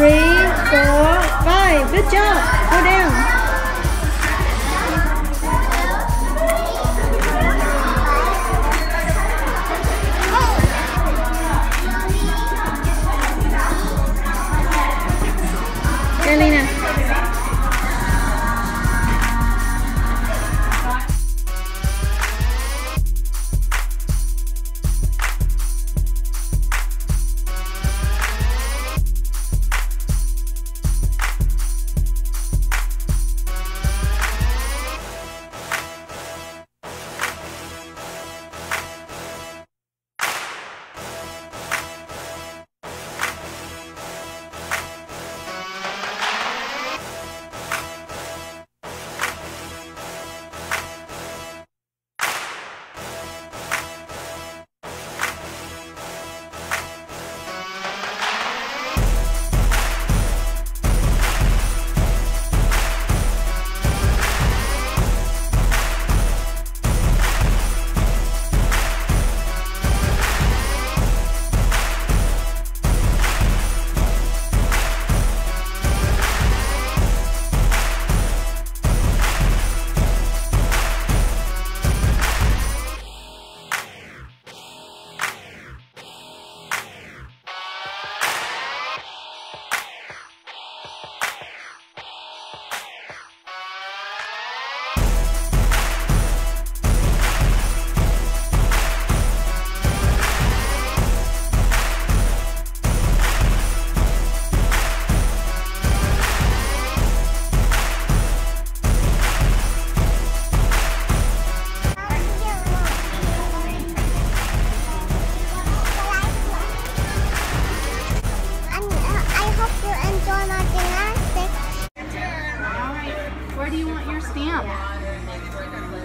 Three, four, five. Good job. Go down. Elena. You want your stamp?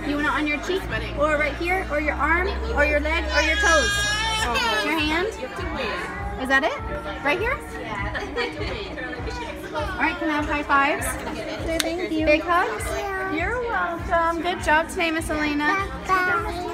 You want it on your cheek, or right here, or your arm, or your leg, or your toes? Your hand? Is that it? Right here? All right, can I have high fives? Thank you. Big hugs? You're welcome. Good job today, Miss Elena. Bye.